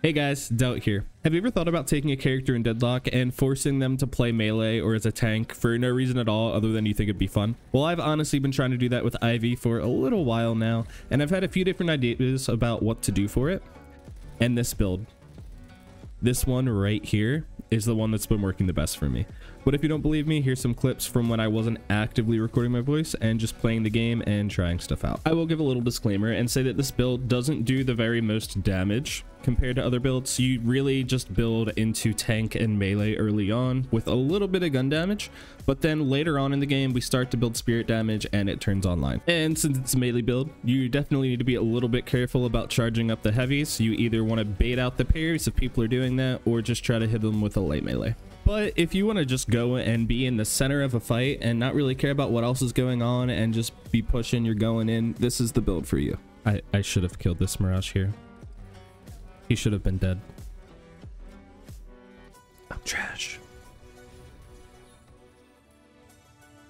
Hey guys, Delt here. Have you ever thought about taking a character in Deadlock and forcing them to play melee or as a tank for no reason at all other than you think it'd be fun? Well, I've honestly been trying to do that with Ivy for a little while now, and I've had a few different ideas about what to do for it. And this build. This one right here is the one that's been working the best for me. But if you don't believe me, here's some clips from when I wasn't actively recording my voice and just playing the game and trying stuff out. I will give a little disclaimer and say that this build doesn't do the very most damage compared to other builds. You really just build into tank and melee early on with a little bit of gun damage, but then later on in the game, we start to build spirit damage and it turns online. And since it's a melee build, you definitely need to be a little bit careful about charging up the heavies. You either want to bait out the parries if people are doing that or just try to hit them with a light melee. But if you want to just go and be in the center of a fight and not really care about what else is going on and just be pushing, you're going in, this is the build for you. I, I should have killed this Mirage here. He should have been dead. I'm trash.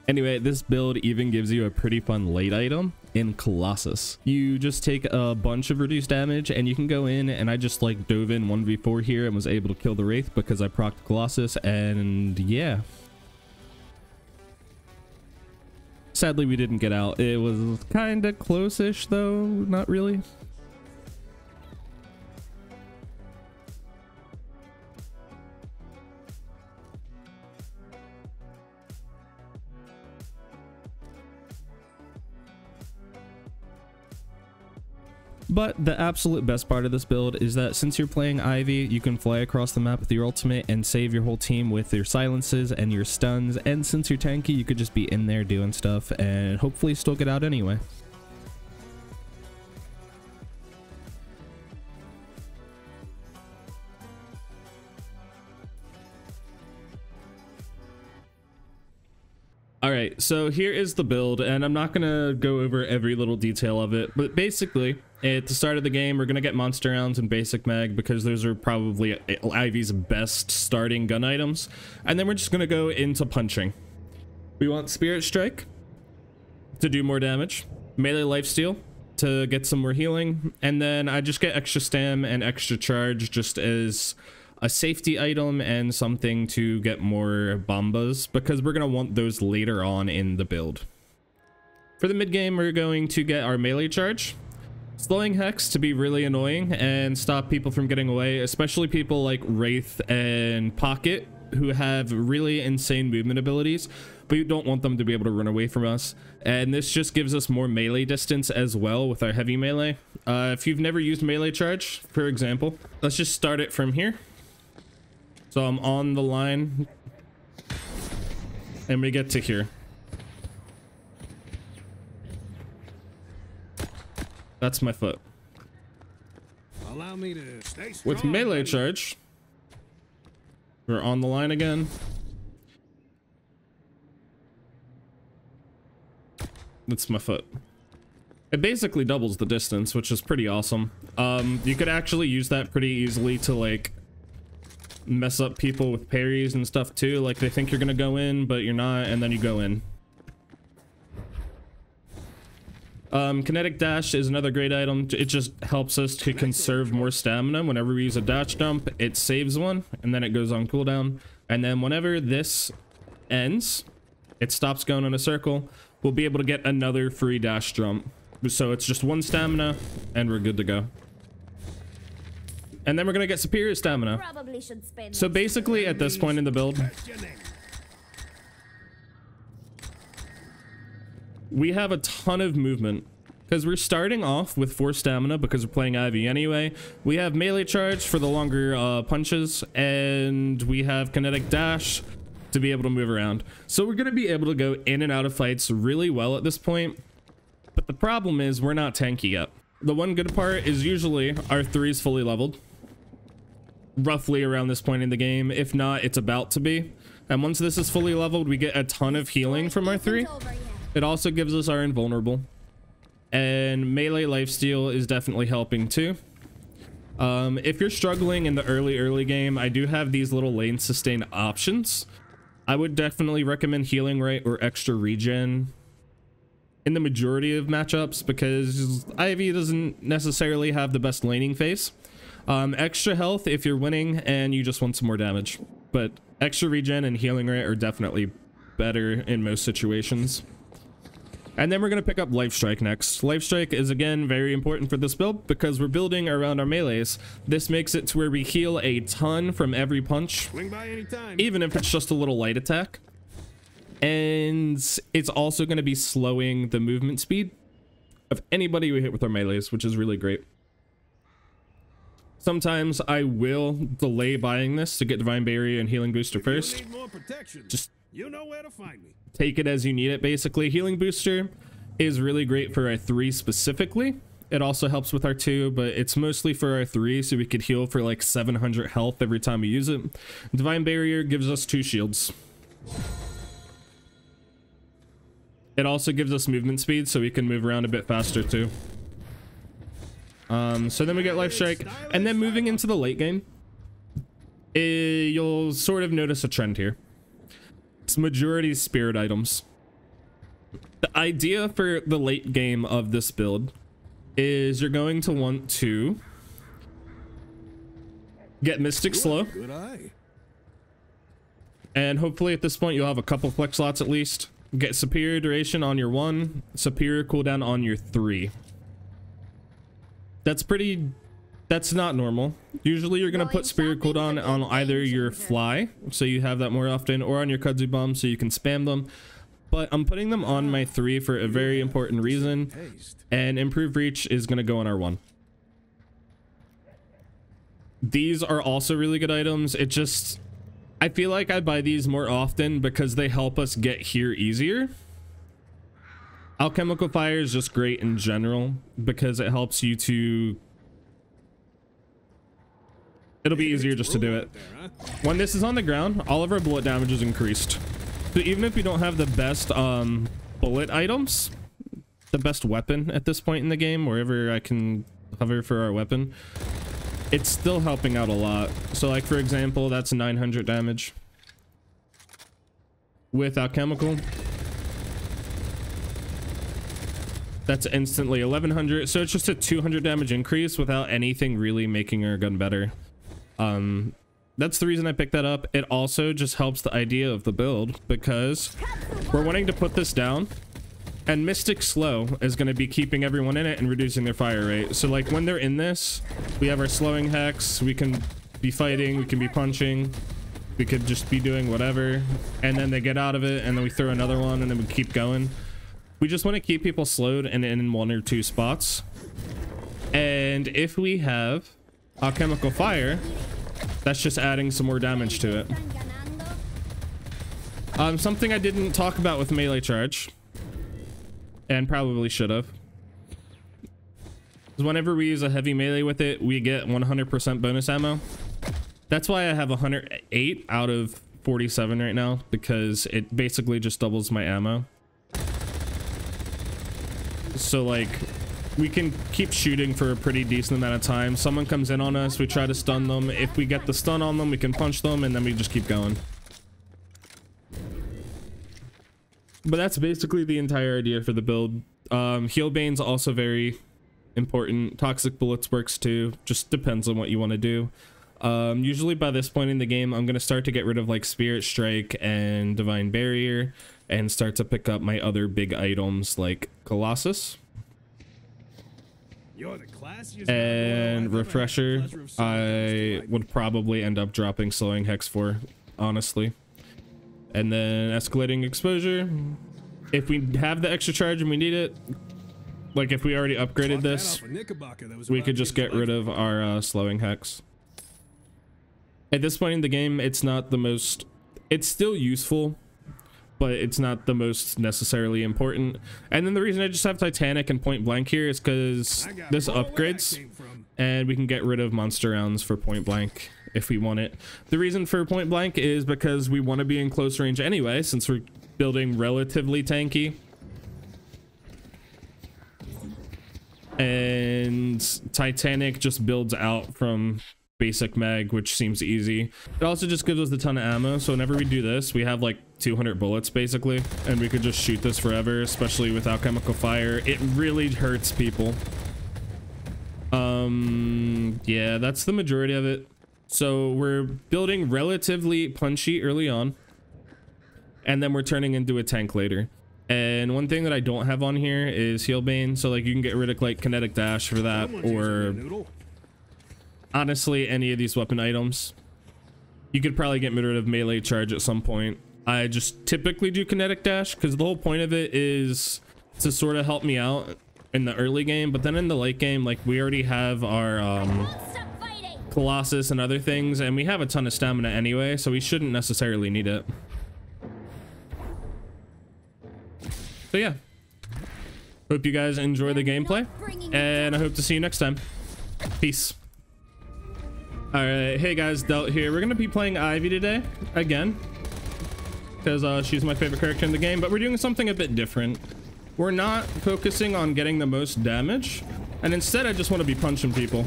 Anyway, this build even gives you a pretty fun late item in Colossus. You just take a bunch of reduced damage and you can go in and I just like dove in 1v4 here and was able to kill the Wraith because I procced Colossus and yeah. Sadly, we didn't get out. It was kind of close-ish though, not really. But the absolute best part of this build is that since you're playing Ivy, you can fly across the map with your ultimate and save your whole team with your silences and your stuns. And since you're tanky, you could just be in there doing stuff and hopefully still get out anyway. All right, so here is the build, and I'm not gonna go over every little detail of it, but basically, at the start of the game, we're gonna get monster rounds and basic mag because those are probably Ivy's best starting gun items, and then we're just gonna go into punching. We want Spirit Strike to do more damage, melee lifesteal to get some more healing, and then I just get extra stam and extra charge just as a safety item and something to get more bombas because we're going to want those later on in the build. For the mid game, we're going to get our melee charge, slowing Hex to be really annoying and stop people from getting away, especially people like Wraith and Pocket who have really insane movement abilities, but you don't want them to be able to run away from us. And this just gives us more melee distance as well with our heavy melee. Uh, if you've never used melee charge, for example, let's just start it from here. So I'm on the line. And we get to here. That's my foot. Allow me to stay strong, With melee charge, we're on the line again. That's my foot. It basically doubles the distance, which is pretty awesome. Um, you could actually use that pretty easily to like mess up people with parries and stuff too. Like they think you're gonna go in, but you're not, and then you go in. Um, kinetic dash is another great item. It just helps us to conserve more stamina. Whenever we use a dash jump, it saves one, and then it goes on cooldown. And then whenever this ends, it stops going in a circle. We'll be able to get another free dash jump. So it's just one stamina, and we're good to go. And then we're gonna get superior stamina. Probably should spend. So basically, at this point in the build, we have a ton of movement because we're starting off with four stamina because we're playing Ivy anyway. We have melee charge for the longer uh, punches, and we have kinetic dash to be able to move around. So we're gonna be able to go in and out of fights really well at this point. But the problem is we're not tanky yet. The one good part is usually our three is fully leveled. Roughly around this point in the game. If not, it's about to be. And once this is fully leveled, we get a ton of healing from our three. It also gives us our invulnerable. And melee lifesteal is definitely helping too. Um, if you're struggling in the early, early game, I do have these little lane sustain options. I would definitely recommend healing rate or extra regen in the majority of matchups because Ivy doesn't necessarily have the best laning phase. Um, extra health if you're winning and you just want some more damage. But extra regen and healing rate are definitely better in most situations. And then we're going to pick up Life Strike next. Life Strike is again very important for this build because we're building around our melees. This makes it to where we heal a ton from every punch, Swing by anytime. even if it's just a little light attack. And it's also going to be slowing the movement speed of anybody we hit with our melees, which is really great. Sometimes I will delay buying this to get Divine Barrier and Healing Booster first. need more protection. Just you know where to find me. take it as you need it basically healing booster is really great for our three specifically it also helps with our two but it's mostly for our three so we could heal for like 700 health every time we use it divine barrier gives us two shields it also gives us movement speed so we can move around a bit faster too um so then we get life strike and then moving into the late game eh, you'll sort of notice a trend here it's majority spirit items. The idea for the late game of this build is you're going to want to get Mystic Slow, and hopefully at this point you'll have a couple flex slots at least. Get Superior Duration on your one, Superior Cooldown on your three. That's pretty... That's not normal. Usually you're going to put Superior Cooldown on either your Fly, so you have that more often, or on your Kudzu Bomb so you can spam them. But I'm putting them on my three for a very important reason, and Improved Reach is going to go on our one. These are also really good items. It just... I feel like I buy these more often because they help us get here easier. Alchemical Fire is just great in general because it helps you to... It'll be easier just to do it. When this is on the ground, all of our bullet damage is increased. So even if we don't have the best um, bullet items, the best weapon at this point in the game, wherever I can hover for our weapon, it's still helping out a lot. So like, for example, that's 900 damage. With alchemical. That's instantly 1100. So it's just a 200 damage increase without anything really making our gun better. Um, that's the reason I picked that up. It also just helps the idea of the build because we're wanting to put this down and Mystic Slow is going to be keeping everyone in it and reducing their fire rate. So like when they're in this, we have our slowing hex, we can be fighting, we can be punching, we could just be doing whatever. And then they get out of it and then we throw another one and then we keep going. We just want to keep people slowed and in one or two spots. And if we have alchemical fire, that's just adding some more damage to it. Um, something I didn't talk about with melee charge, and probably should have, is whenever we use a heavy melee with it, we get 100% bonus ammo. That's why I have 108 out of 47 right now, because it basically just doubles my ammo. So like, we can keep shooting for a pretty decent amount of time. Someone comes in on us, we try to stun them. If we get the stun on them, we can punch them, and then we just keep going. But that's basically the entire idea for the build. Um, Heal Bane's also very important. Toxic Bullets works too. Just depends on what you want to do. Um, usually by this point in the game, I'm going to start to get rid of like Spirit Strike and Divine Barrier and start to pick up my other big items like Colossus You're the classiest and I've ever had the Refresher. pleasure of serving I would probably end up dropping Slowing Hex for, honestly. And then Escalating Exposure. If we have the extra charge and we need it, like if we already upgraded this, off a Knickerbocker that was we could just get rid of our uh, slowing hex. At this point in the game, it's not the most. It's still useful, but it's not the most necessarily important. And then the reason I just have Titanic and Point Blank here is because this more where that upgrades, and we can get rid of monster rounds for Point Blank if we want it. The reason for Point Blank is because we want to be in close range anyway, since we're building relatively tanky. and Titanic just builds out from basic mag, which seems easy. It also just gives us a ton of ammo, so whenever we do this, we have like 200 bullets basically, and we could just shoot this forever, especially with alchemical fire. It really hurts people. Um, yeah, that's the majority of it. So we're building relatively punchy early on, and then we're turning into a tank later. And one thing that I don't have on here is heal bane, so like you can get rid of like kinetic dash for that, or honestly any of these weapon items. You could probably get rid of melee charge at some point. I just typically do kinetic dash because the whole point of it is to sort of help me out in the early game, but then in the late game, like we already have our um, Colossus and other things, and we have a ton of stamina anyway, so we shouldn't necessarily need it. So yeah. Hope you guys enjoy the gameplay, and I hope to see you next time. Peace. Alright, hey guys, Delt here. We're gonna be playing Ivy today, again. Because uh, she's my favorite character in the game, but we're doing something a bit different. We're not focusing on getting the most damage, and instead I just want to be punching people.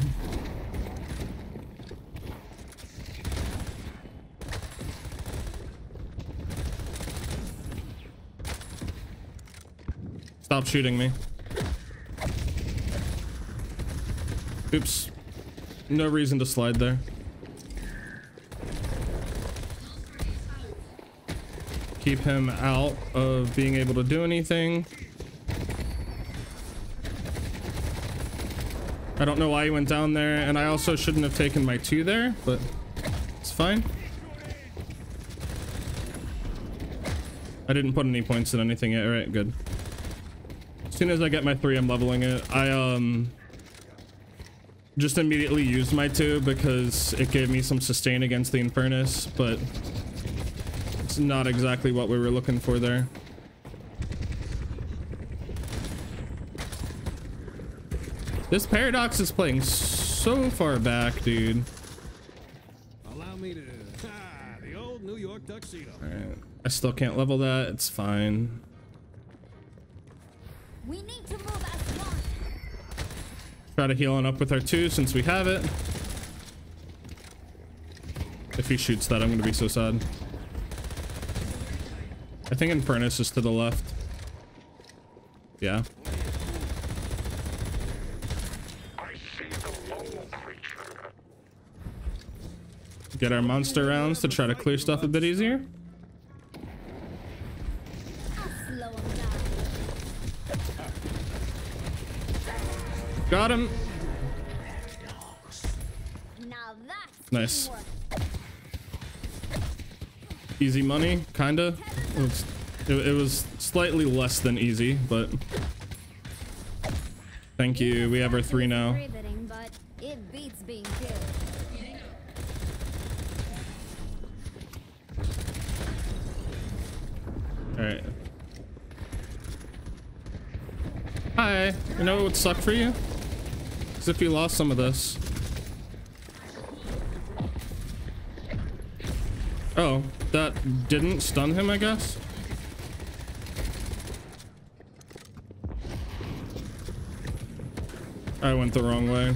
Stop shooting me. Oops. No reason to slide there. Keep him out of being able to do anything. I don't know why he went down there, and I also shouldn't have taken my two there, but it's fine. I didn't put any points in anything yet. Alright, good. As soon as I get my three, I'm leveling it. I, um... Just immediately used my two because it gave me some sustain against the Infernus, but... It's not exactly what we were looking for there. This Paradox is playing so far back, dude. Allow me to. Ah, the old New York tuxedo. Alright. I still can't level that. It's fine. We need to move as one. Try to heal on up with our two since we have it. If he shoots that, I'm gonna be so sad. I think Infernus is to the left. Yeah. Get our monster rounds to try to clear stuff a bit easier. I'll slow him down. Got him. Now that's Nice. Easy money, kinda. It was, it, it was slightly less than easy, but thank you. We have our three now. All right. Hi. You know what would suck for you? Is if you lost some of this. Oh, that didn't stun him, I guess? I went the wrong way.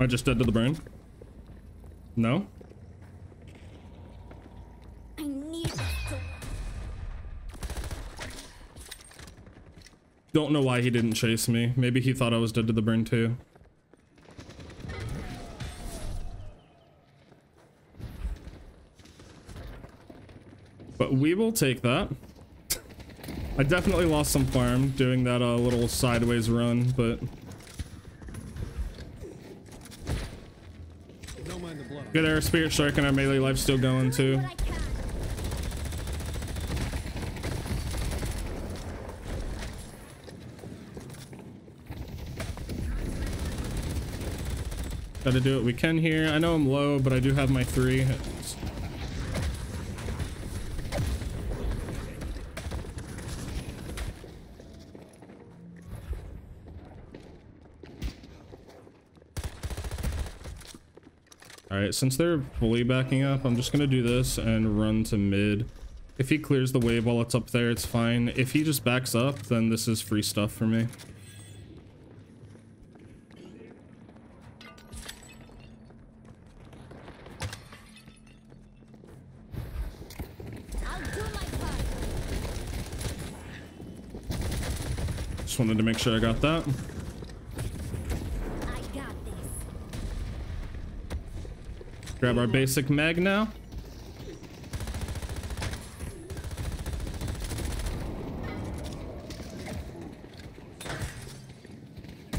I just dead to the brain. No? I need to. Don't know why he didn't chase me. Maybe he thought I was dead to the brain too. But we will take that. I definitely lost some farm doing that uh, little sideways run, but Don't mind the blood. good our spirit strike and our melee lifesteal going too. What I can. Gotta do what we can here. I know I'm low, but I do have my three. Alright, since they're fully backing up, I'm just gonna do this and run to mid. If he clears the wave while it's up there, it's fine. If he just backs up, then this is free stuff for me. Just wanted to make sure I got that. Grab our basic mag now.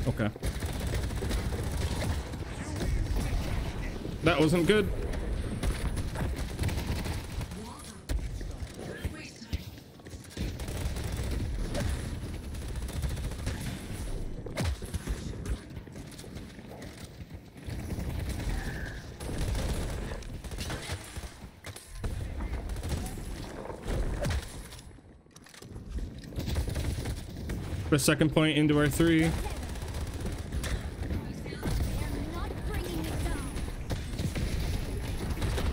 Okay. That wasn't good. Second point into our three.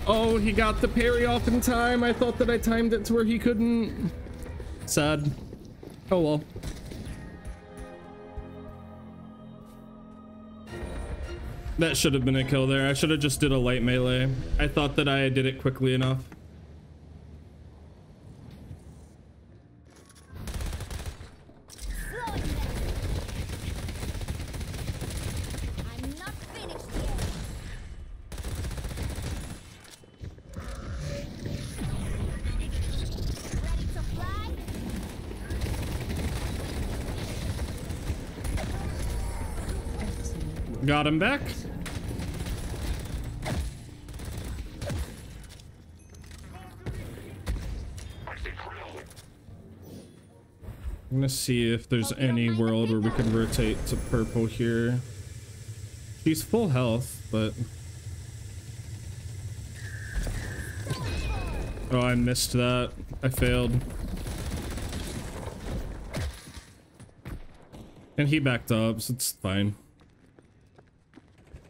Oh, he got the parry off in time. I thought that I timed it to where he couldn't. Sad. Oh well. That should have been a kill there. I should have just did a light melee. I thought that I did it quickly enough. Slow it down. I'm not finished yet. Ready to fly? Got him back. I'm gonna see if there's any world where we can rotate to purple here. She's full health, but... Oh, I missed that. I failed. And he backed up, so it's fine.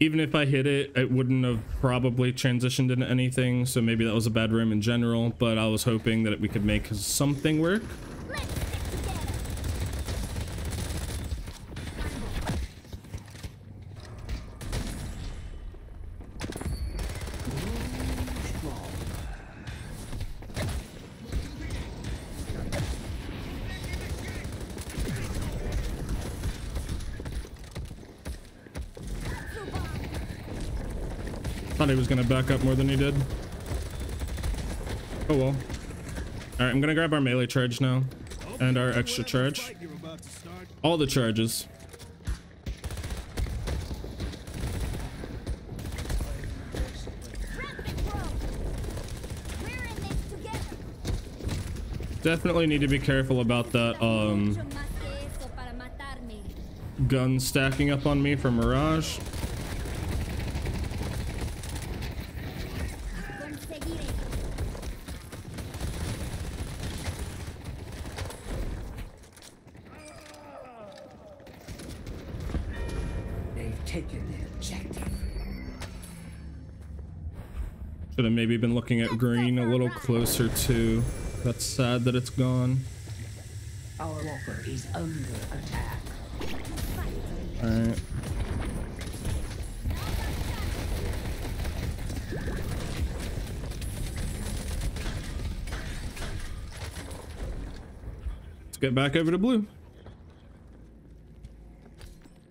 Even if I hit it, it wouldn't have probably transitioned into anything, so maybe that was a bad room in general, but I was hoping that we could make something work. Thought he was gonna back up more than he did. Oh well. Alright, I'm gonna grab our melee charge now. And our extra charge. to All the charges. Definitely need to be careful about that um gun stacking up on me from Mirage. Should have maybe been looking at green a little closer too. That's sad that it's gone. Our walker is under attack. Alright. Let's get back over to blue.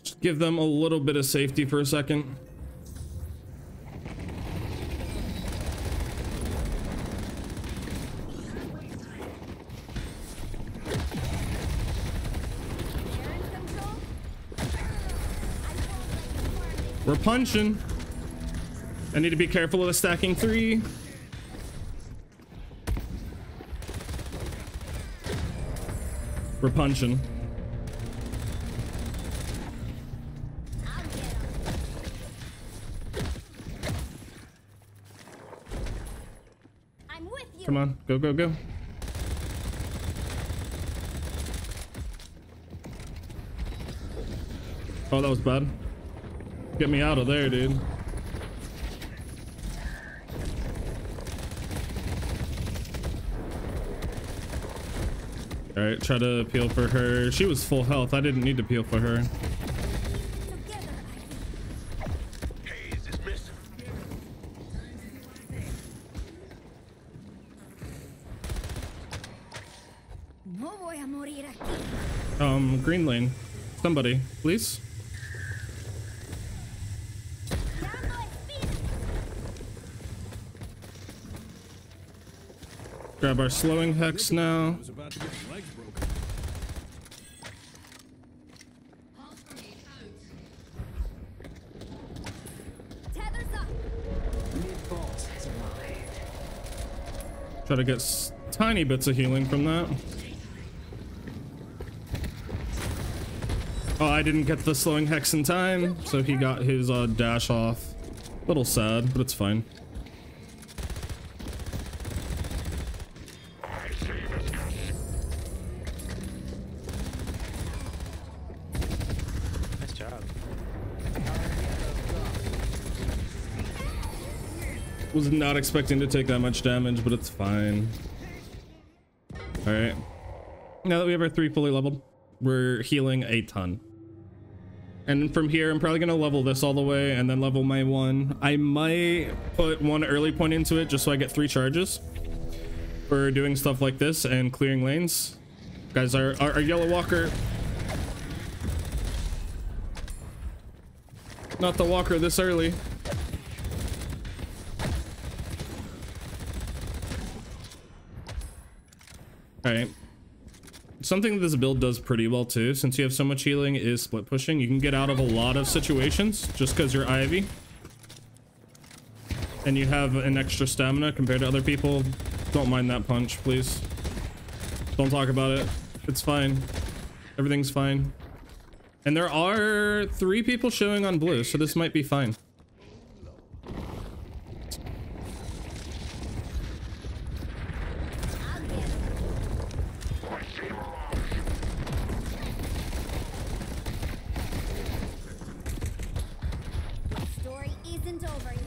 Just give them a little bit of safety for a second. They're in control. I won't let you work. We're punching. I need to be careful of the stacking three. We're punching. I'll get 'em. I'm with you. Come on, go, go, go. Oh, that was bad. Get me out of there, dude. Alright, try to appeal for her. She was full health. I didn't need to peel for her. Together, Haze is missing. No voy a morir aquí. Um, green lane. Somebody, please. Grab our slowing hex now. Try to get tiny bits of healing from that. Oh, I didn't get the slowing hex in time, so he got his uh, dash off. A little sad, but it's fine. Nice job. Was not expecting to take that much damage, but it's fine. Alright. Now that we have our three fully leveled, we're healing a ton. And from here, I'm probably going to level this all the way and then level my one. I might put one early point into it just so I get three charges for doing stuff like this and clearing lanes. Guys, our, our, our yellow walker... Not the walker this early. Alright. Something this build does pretty well too, since you have so much healing, is split pushing. You can get out of a lot of situations just because you're Ivy. And you have an extra stamina compared to other people. Don't mind that punch, please. Don't talk about it. It's fine. Everything's fine. And there are three people showing on blue, so this might be fine. I'll get it. Story isn't over yet.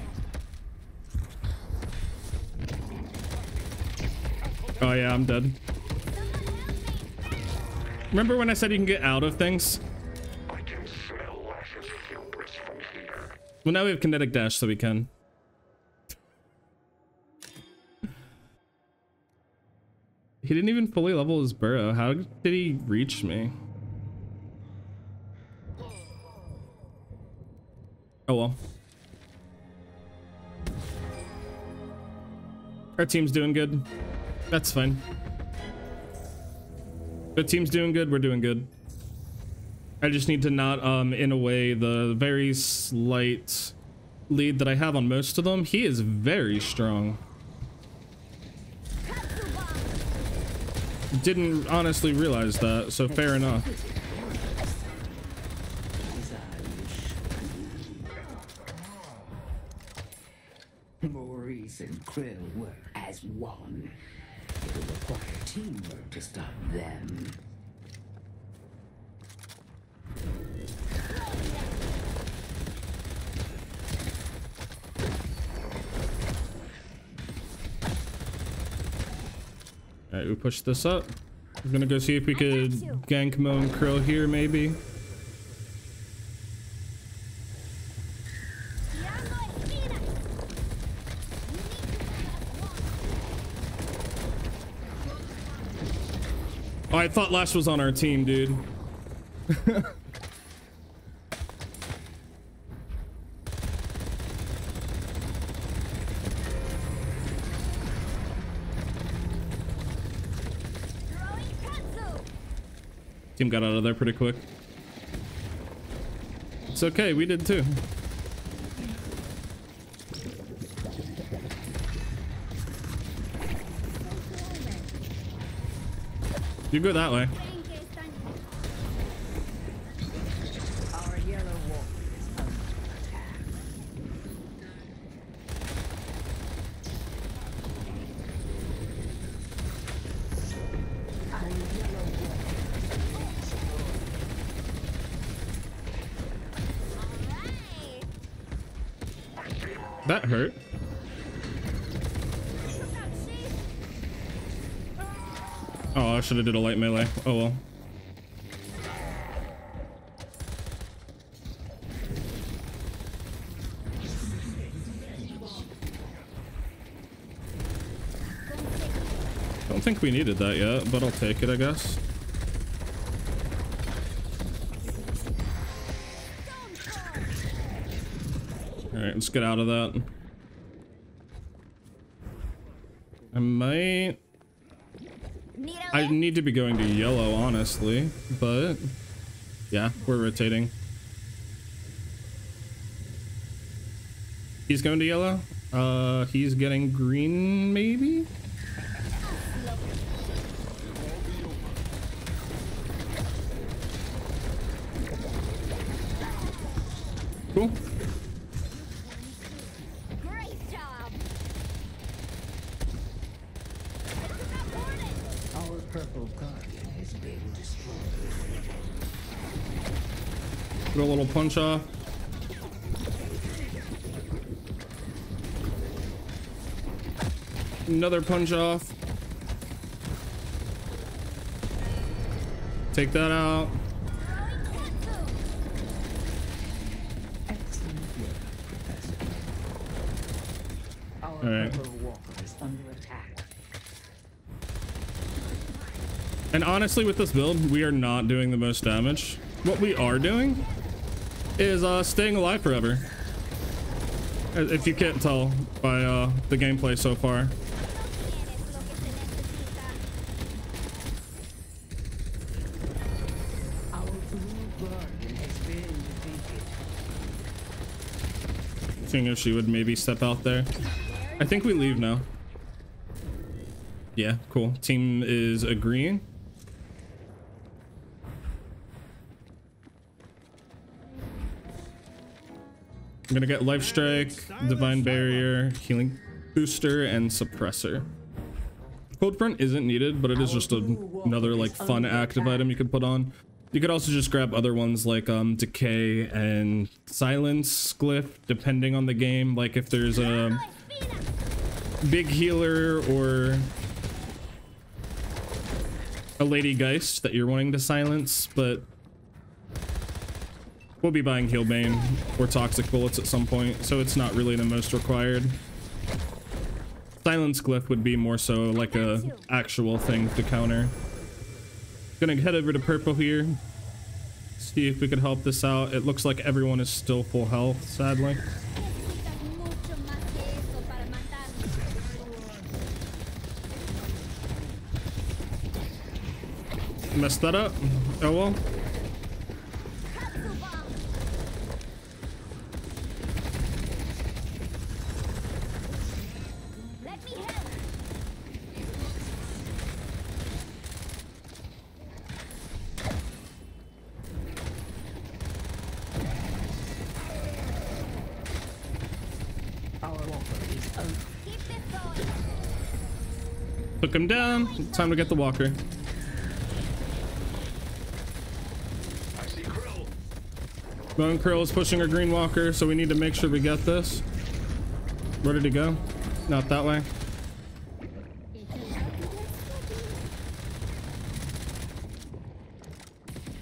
Oh yeah, I'm dead. Remember when I said you can get out of things? Well, now we have kinetic dash, so we can. He didn't even fully level his burrow. How did he reach me? Oh well. Our team's doing good. That's fine. The team's doing good, we're doing good. I just need to not, um, in a way, the very slight lead that I have on most of them. He is very strong. Didn't honestly realize that, so fair enough. Mo and Krill work as one. It will require teamwork to stop them. Alright, we push this up. We're gonna go see if we could gank Mo and Krill here, maybe. Diablo Espina. You need to let us walk. Oh, I thought Lash was on our team, dude. Team got out of there pretty quick. It's okay, we did too. You can go that way. should have did a light melee. Oh well. Don't think we needed that yet, but I'll take it, I guess. Alright, let's get out of that. Need to be going to yellow, honestly, but yeah, we're rotating. He's going to yellow. Uh, he's getting green, maybe. Cool. Great job. It's not morning. Our purple guardian has been destroyed. Off. Another punch off. Take that out. Excellent work, Professor. Our Alright. purple walker is under attack. And honestly, with this build, we are not doing the most damage. What we are doing is uh, staying alive forever. Uh, If you can't tell by uh, the gameplay so far. Seeing if she would maybe step out there. I think we leave now. Yeah, cool. Team is agreeing. I'm gonna get Life Strike, Divine Barrier, Healing Booster, and Suppressor. Cold Front isn't needed, but it is just a, another like fun active item you could put on. You could also just grab other ones like um, Decay and Silence Glyph, depending on the game. Like if there's a big healer or a Lady Geist that you're wanting to silence, but we'll be buying Healbane or Toxic Bullets at some point, so it's not really the most required. Silence Glyph would be more so like a actual thing to counter. Gonna head over to purple here. See if we could help this out. It looks like everyone is still full health, sadly. Messed that up. Oh well. Took him down. Time to get the walker. Mo and Krill is pushing our green walker, so we need to make sure we get this. Where did he go? Not that way.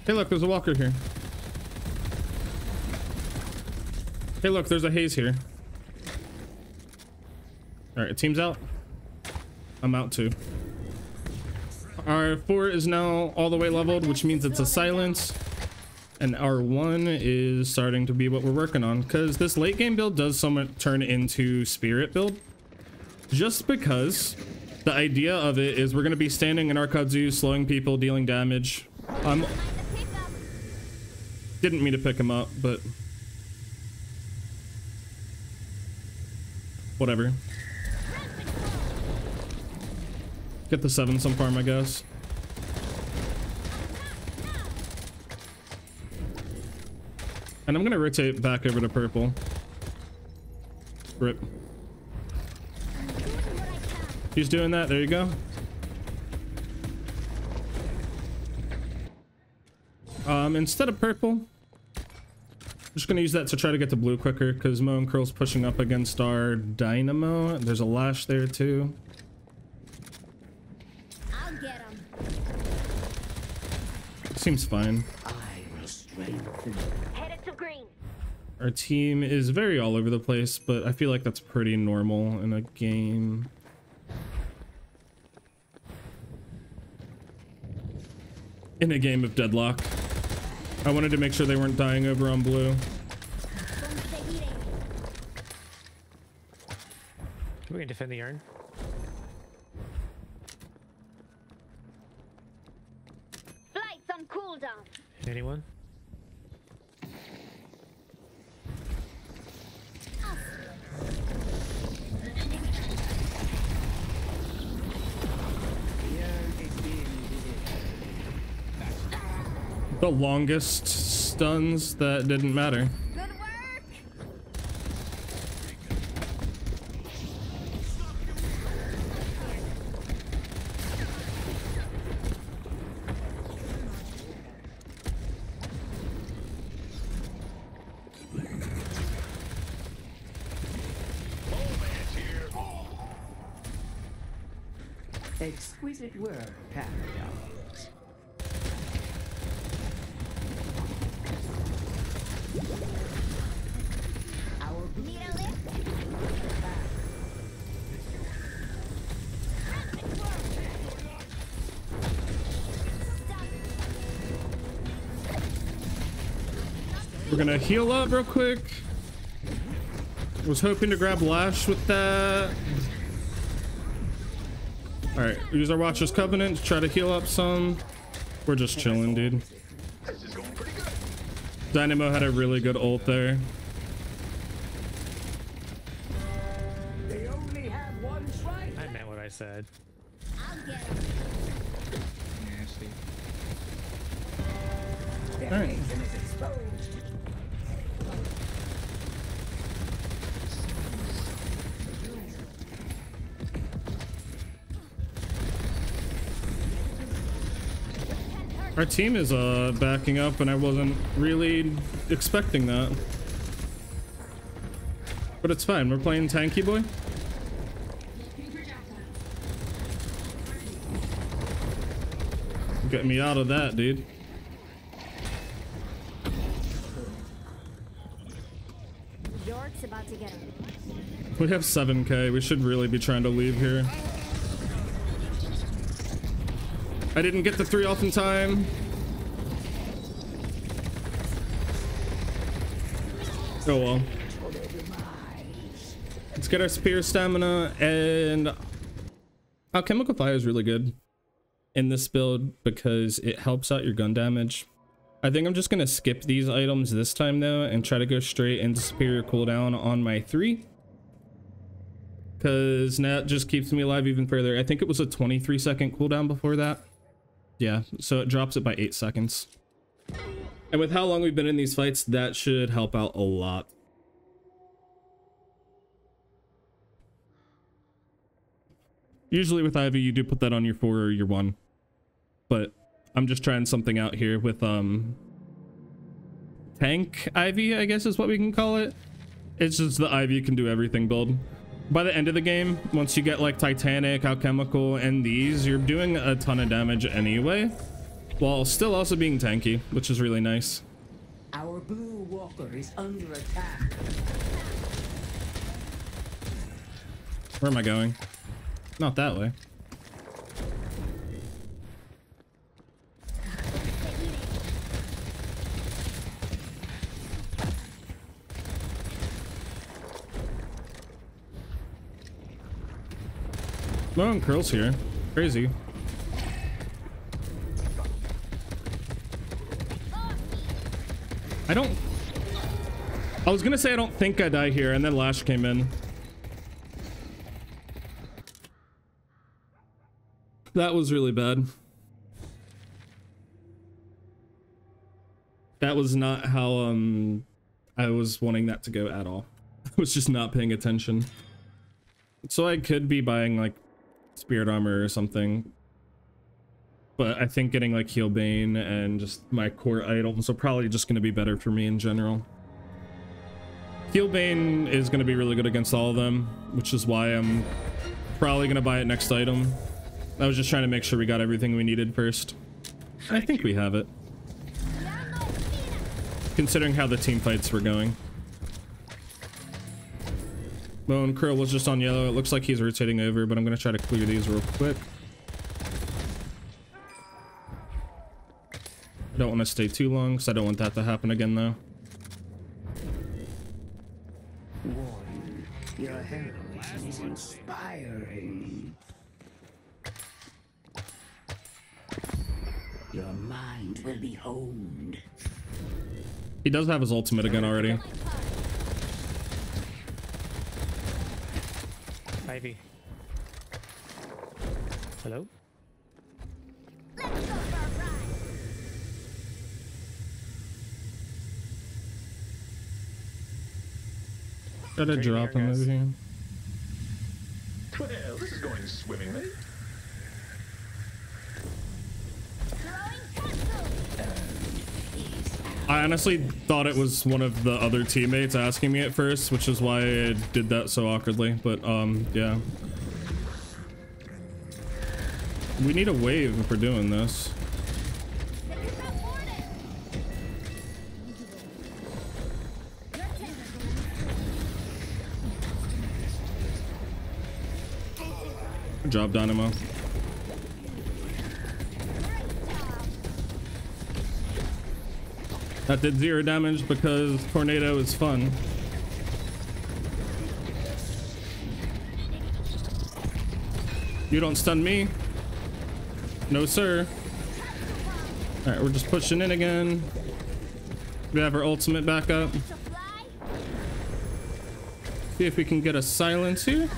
Hey, look, there's a walker here. Hey, look, there's a haze here. All right, team's out. I'm out too. Our four is now all the way leveled, which means it's a silence. And our one is starting to be what we're working on. Because this late game build does somewhat turn into spirit build. Just because the idea of it is we're going to be standing in our kudzu, slowing people, dealing damage. I'm... didn't mean to pick him up, but... Whatever. Get the seven some farm, I guess. And I'm gonna rotate back over to purple. Rip. He's doing that. There you go. Um, instead of purple, I'm just gonna use that to try to get to blue quicker because Mo and Krill's pushing up against our Dynamo. There's a lash there too. Seems fine. Our team is very all over the place, but I feel like that's pretty normal in a game. In a game of deadlock. I wanted to make sure they weren't dying over on blue. We can defend the urn. The longest stuns that didn't matter. Heal up real quick. Was hoping to grab Lash with that. Alright, use our Watcher's Covenant to try to heal up some. We're just chilling, dude. Dynamo had a really good ult there. They only have one. I meant what I said. I'll get him. Our team is uh backing up and I wasn't really expecting that. But it's fine, we're playing tanky boy. Get me out of that, dude. York's about to get. We have 7k. We should really be trying to leave here. I didn't get the three off in time. Oh well. Let's get our spear stamina and alchemical fire is really good in this build because it helps out your gun damage. I think I'm just gonna skip these items this time though and try to go straight into superior cooldown on my three because that just keeps me alive even further. I think it was a 23 second cooldown before that. Yeah, so it drops it by 8 seconds. And with how long we've been in these fights, that should help out a lot. Usually with Ivy, you do put that on your 4 or your 1. But I'm just trying something out here with um Tank Ivy, I guess is what we can call it. It's just the Ivy can do everything build by the end of the game, once you get like Titanic, Alchemical, and these, you're doing a ton of damage anyway, while still also being tanky, which is really nice. Our blue walker is under attack. Where am I going? Not that way. No one curls here. Crazy. I don't... I was gonna say I don't think I die here, and then Lash came in. That was really bad. That was not how um I was wanting that to go at all. I was just not paying attention. So I could be buying like spirit armor or something. But I think getting like Healbane and just my core items are probably just going to be better for me in general. Healbane is going to be really good against all of them, which is why I'm probably going to buy it next item. I was just trying to make sure we got everything we needed first. I think we have it, considering how the team fights were going. Mo and Krill was just on yellow. It looks like he's rotating over, but I'm going to try to clear these real quick. I don't want to stay too long, because I don't want that to happen again, though. Your Heroism is inspiring. Your mind will be honed. He does have his ultimate again already. Ivy. Hello? Let's go for a. Gotta drop here, him guys. over here. Well, this is going swimmingly. I honestly thought it was one of the other teammates asking me at first, which is why I did that so awkwardly. But um, yeah. We need a wave if we're doing this. Good job, Dynamo. Great job. That did zero damage because Tornado is fun. You don't stun me. No, sir. All right, we're just pushing in again. We have our ultimate back up. See if we can get a silence here.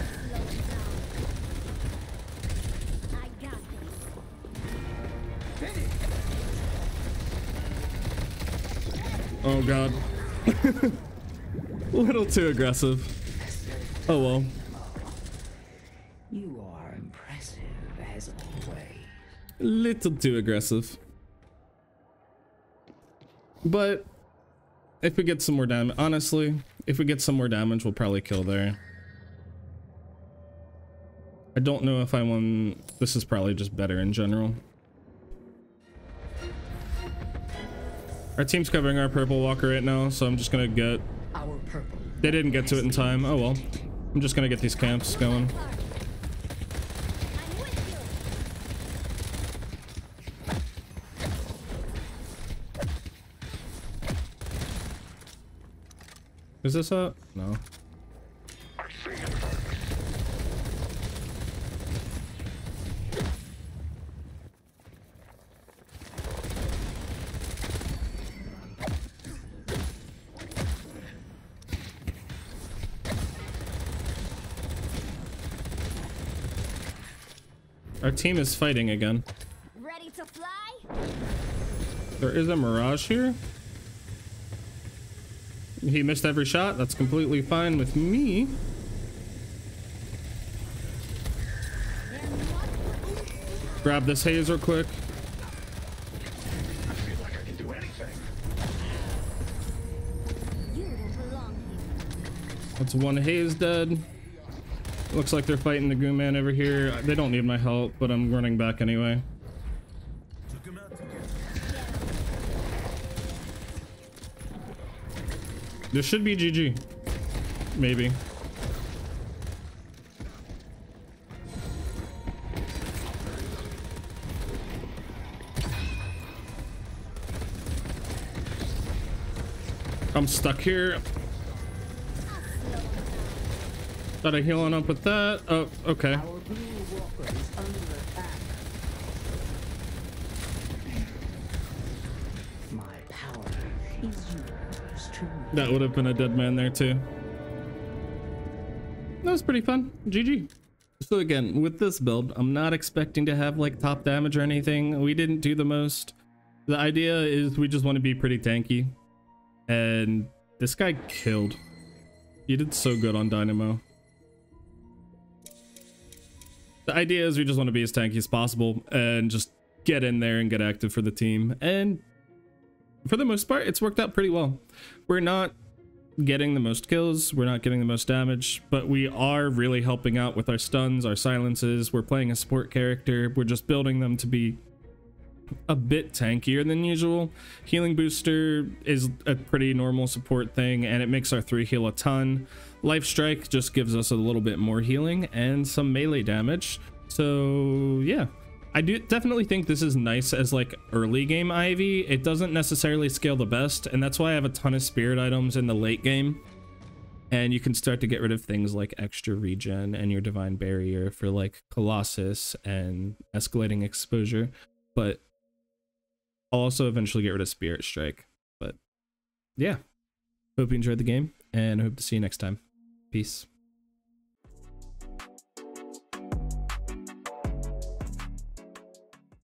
Oh god. A little too aggressive. Oh well. You are impressive as always. A Little too aggressive. But if we get some more damage, honestly, if we get some more damage, we'll probably kill there. I don't know if I want. This is probably just better in general. Our team's covering our purple walker right now, so I'm just gonna get. Our purple. They didn't get to it in time. Oh well. I'm just gonna get these camps going. I'm with you. Is this up? No. Team is fighting again. Ready to fly? There is a Mirage here. He missed every shot. That's completely fine with me. Grab this haze real quick. I feel like I can do anything. You don't belong here. That's one haze dead. Looks like they're fighting the Goon Man over here. They don't need my help, but I'm running back anyway. This should be GG. Maybe. I'm stuck here. Got a healing up with that. Oh, okay. Our blue walker is under attack. My power is yours truly. That would have been a dead man there too. That was pretty fun. GG. So again, with this build, I'm not expecting to have like top damage or anything. We didn't do the most. The idea is we just want to be pretty tanky. And this guy killed. He did so good on Dynamo. The idea is we just want to be as tanky as possible and just get in there and get active for the team. And for the most part, it's worked out pretty well. We're not getting the most kills, we're not getting the most damage, but we are really helping out with our stuns, our silences. We're playing a support character. We're just building them to be a bit tankier than usual. Healing booster is a pretty normal support thing, and it makes our three heal a ton. Life Strike just gives us a little bit more healing and some melee damage. So yeah, I do definitely think this is nice as like early game Ivy. It doesn't necessarily scale the best, and that's why I have a ton of spirit items in the late game. And you can start to get rid of things like extra regen and your divine barrier for like Colossus and escalating exposure. But I'll also eventually get rid of spirit strike. But yeah, hope you enjoyed the game and I hope to see you next time. Peace.